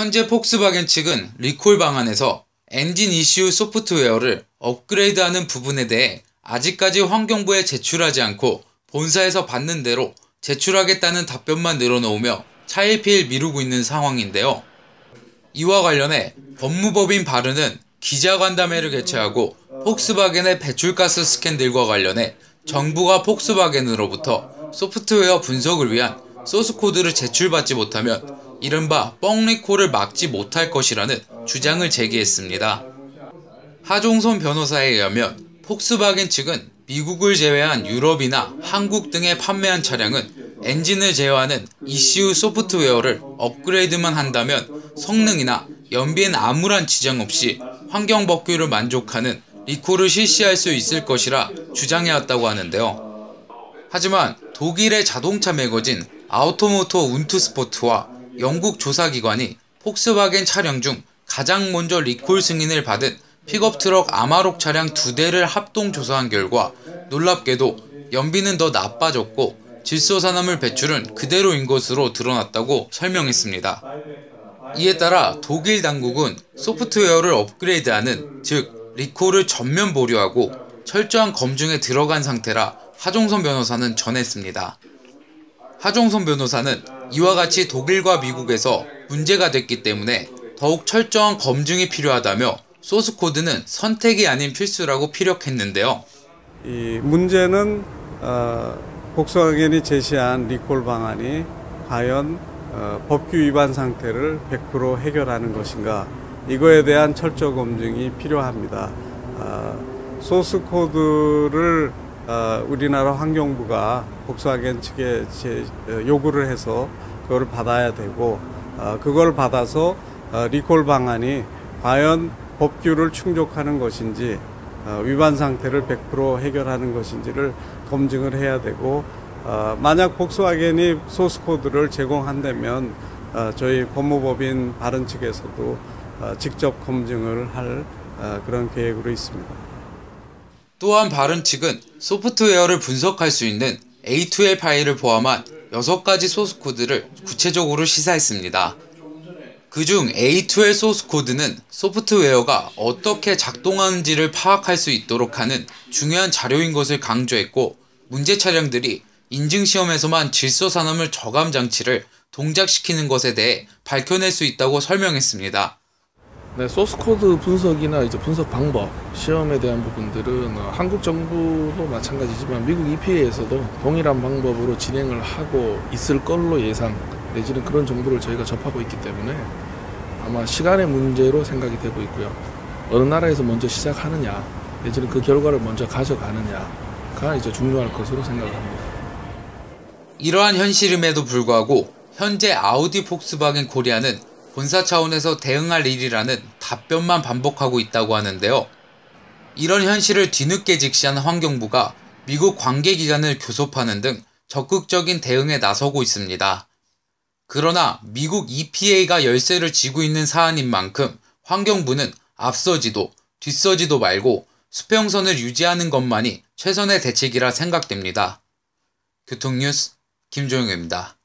현재 폭스바겐 측은 리콜 방안에서 엔진 이슈 소프트웨어를 업그레이드하는 부분에 대해 아직까지 환경부에 제출하지 않고 본사에서 받는 대로 제출하겠다는 답변만 늘어놓으며 차일피일 미루고 있는 상황인데요. 이와 관련해 법무법인 바르는 기자간담회를 개최하고 폭스바겐의 배출가스 스캔들과 관련해 정부가 폭스바겐으로부터 소프트웨어 분석을 위한 소스코드를 제출받지 못하면 이른바 뻥리콜을 막지 못할 것이라는 주장을 제기했습니다. 하종선 변호사에 의하면 폭스바겐 측은 미국을 제외한 유럽이나 한국 등에 판매한 차량은 엔진을 제어하는 ECU 소프트웨어를 업그레이드만 한다면 성능이나 연비엔 아무런 지장 없이 환경 법규를 만족하는 리콜을 실시할 수 있을 것이라 주장해왔다고 하는데요. 하지만 독일의 자동차 매거진 Auto Motor und Sport와 영국 조사기관이 폭스바겐 차량 중 가장 먼저 리콜 승인을 받은 픽업 트럭 아마록 차량 두 대를 합동 조사한 결과 놀랍게도 연비는 더 나빠졌고 질소산화물 배출은 그대로인 것으로 드러났다고 설명했습니다. 이에 따라 독일 당국은 소프트웨어를 업그레이드하는 즉 리콜을 전면 보류하고 철저한 검증에 들어간 상태라 하종선 변호사는 전했습니다. 하종선 변호사는 이와 같이 독일과 미국에서 문제가 됐기 때문에 더욱 철저한 검증이 필요하다며 소스 코드는 선택이 아닌 필수라고 피력했는데요. 이 문제는 어, 복스와겐이 제시한 리콜 방안이 과연 어, 법규 위반 상태를 100% 해결하는 것인가 이거에 대한 철저 검증이 필요합니다. 어, 소스 코드를 어, 우리나라 환경부가 복스와겐 측에 제, 어, 요구를 해서 그걸 받아야 되고 어, 그걸 받아서 어, 리콜 방안이 과연 법규를 충족하는 것인지 어, 위반 상태를 100% 해결하는 것인지를 검증을 해야 되고 어, 만약 복스와겐이 소스 코드를 제공한다면 어, 저희 법무법인 바른 측에서도 어, 직접 검증을 할 어, 그런 계획으로 있습니다. 또한 바른 측은 소프트웨어를 분석할 수 있는 A2L 파일을 포함한 6가지 소스 코드를 구체적으로 시사했습니다. 그중 A2L 소스 코드는 소프트웨어가 어떻게 작동하는지를 파악할 수 있도록 하는 중요한 자료인 것을 강조했고 문제 차량들이 인증시험에서만 질소산화물 저감 장치를 동작시키는 것에 대해 밝혀낼 수 있다고 설명했습니다. 네, source code 분석이나 이제 분석 방법, 시험에 대한 부분들은 어, 한국 정부도 마찬가지지만 미국 EPA에서도 동일한 방법으로 진행을 하고 있을 걸로 예상 내지는 그런 정보를 저희가 접하고 있기 때문에 아마 시간의 문제로 생각이 되고 있고요. 어느 나라에서 먼저 시작하느냐, 내지는 그 결과를 먼저 가져가느냐가 이제 중요할 것으로 생각을 합니다. 이러한 현실임에도 불구하고 현재 아우디 폭스바겐 코리아는 본사 차원에서 대응할 일이라는 답변만 반복하고 있다고 하는데요. 이런 현실을 뒤늦게 직시한 환경부가 미국 관계기관을 교섭하는 등 적극적인 대응에 나서고 있습니다. 그러나 미국 EPA가 열쇠를 쥐고 있는 사안인 만큼 환경부는 앞서지도 뒤서지도 말고 수평선을 유지하는 것만이 최선의 대책이라 생각됩니다. 교통뉴스 김종영입니다.